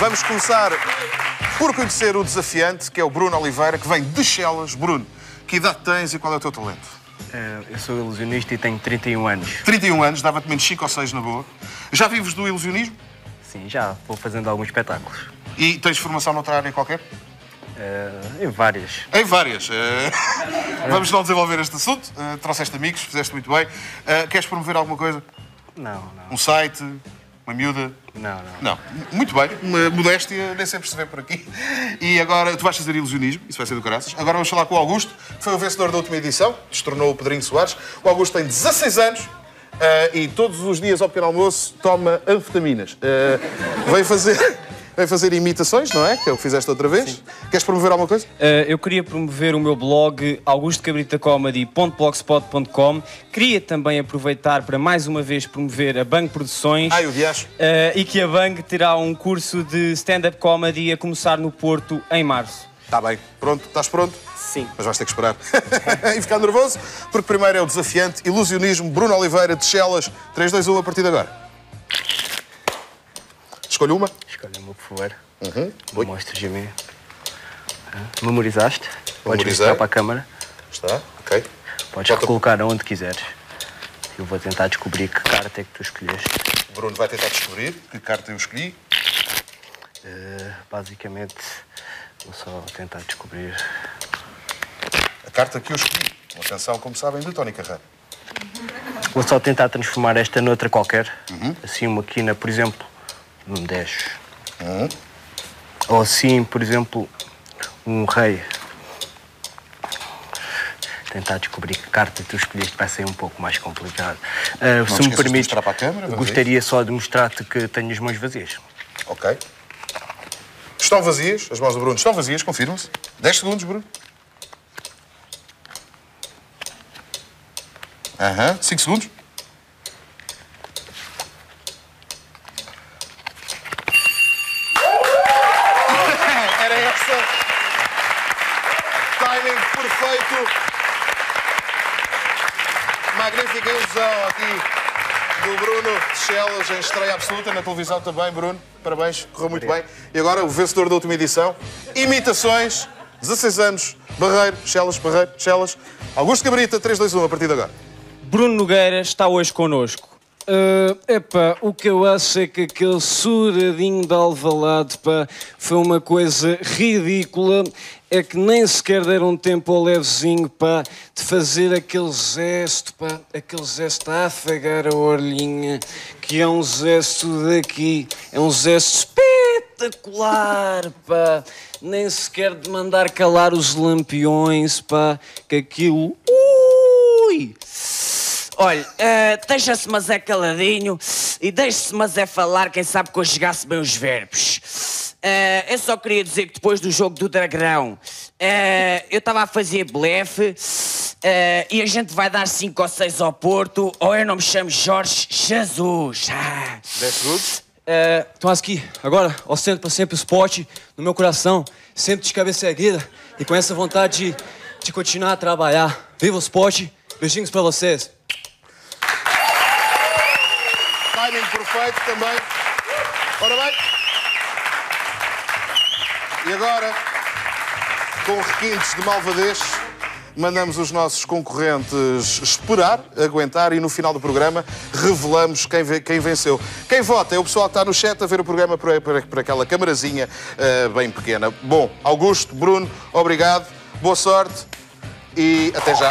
Vamos começar por conhecer o desafiante, que é o Bruno Oliveira, que vem de Chelas. Bruno, que idade tens e qual é o teu talento? Eh, eu sou ilusionista e tenho 31 anos. 31 anos, dava-te menos 5 ou 6 na boa. Já vives do ilusionismo? Sim, já vou fazendo alguns espetáculos. E tens formação noutra área qualquer? Eh, em várias. Em várias. Eh, vamos não desenvolver este assunto. Eh, trouxeste amigos, fizeste muito bem. Queres promover alguma coisa? Não, não, Um site? Uma miúda? não, não. Não. Muito bem. Uma modéstia nem sempre se vê por aqui. E agora, tu vais fazer ilusionismo, isso vai ser do caraças. Agora vamos falar com o Augusto, que foi o vencedor da última edição, destornou o Pedrinho Soares. O Augusto tem 16 anos eh, e todos os dias ao pequeno almoço toma anfetaminas. Eh, veio fazer... Veio fazer imitações, não é? Que é o que fizeste outra vez. Queres promover alguma coisa? Uh, eu queria promover o meu blog augustocabritacomedy.blogspot.com Queria também aproveitar para mais uma vez promover a Bang Produções Ai, o diacho. uh, e que a Bang terá um curso de stand-up comedy a começar no Porto em março. Está bem. Pronto? Estás pronto? Sim. Mas vais ter que esperar. e ficar nervoso, porque primeiro é o desafiante Ilusionismo Bruno Oliveira de Chelas. 3, 2, 1, a partir de agora. Escolha uma. Escolha-me, por favor. Uhum. Mostres a mim. Memorizaste? Podes Memorizei. mostrar para a câmara. Está, ok. Podes Bota- recolocar aonde quiseres. Eu vou tentar descobrir que carta é que tu escolheste. O Bruno vai tentar descobrir que carta eu escolhi. Eh, basicamente, vou só tentar descobrir. A carta que eu escolhi. Atenção, como sabem, de Tony Carreira. Vou só tentar transformar esta noutra qualquer. Uhum. Assim, uma quina, por exemplo, num 10. Uhum. Ou assim, por exemplo, um rei. Tentar descobrir que carta tu escolheste vai ser um pouco mais complicado. Te se me permites, mostrar para a câmara, vamos a gostaria só de mostrar-te que tenho as mãos vazias. Ok. Estão vazias, as mãos do Bruno estão vazias, confirma-se. 10 segundos, Bruno. Aham, 5 segundos. Era essa. Timing perfeito. Magnífica ilusão aqui do Bruno de Chelas, em estreia absoluta na televisão também, Bruno. Parabéns, correu muito bem. E agora o vencedor da última edição. Imitações, 16 anos, Barreiro, Chelas, Barreiro, Chelas. Augusto Cabrita, 3, 2, 1, a partir de agora. Bruno Nogueira está hoje connosco. Uh, epá, o que eu acho é que aquele suradinho de Alvalade pá, foi uma coisa ridícula. É que nem sequer deram tempo ao levezinho pá, de fazer aquele gesto, pá, aquele gesto a afagar a orelhinha, que é um gesto daqui, é um gesto espetacular, pá. Nem sequer de mandar calar os lampiões, pá, que aquilo. Olha, eh, deixa-se mas é caladinho e deixe-se mas é falar, quem sabe conjugasse bem os verbos. Eh, eu só queria dizer que depois do jogo do Dragão, eh, eu estava a fazer blefe e a gente vai dar 5 ou 6 ao Porto, ou eu não me chamo Jorge Jesus. Ah. 10 segundos. É, Tomás aqui, agora, ao centro para sempre o esporte no meu coração, sempre de cabeça erguida e com essa vontade de, de continuar a trabalhar. Viva o esporte, beijinhos para vocês. Timing perfeito também. Ora bem. E agora, com requintes de malvadez, mandamos os nossos concorrentes esperar, aguentar e no final do programa revelamos quem, quem venceu. Quem vota é o pessoal que está no chat a ver o programa por- por aquela camarazinha eh, bem pequena. Bom, Augusto, Bruno, obrigado, boa sorte e até já.